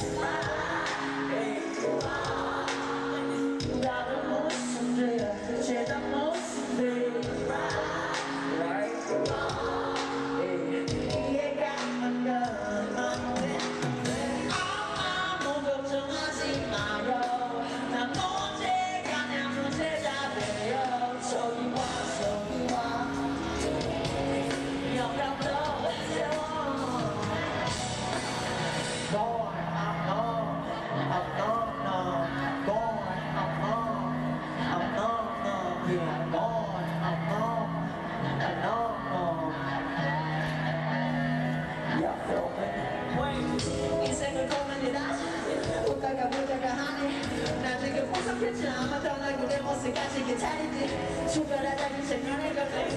Bye. I'm not going to be able to get a little bit of a little bit of a little of a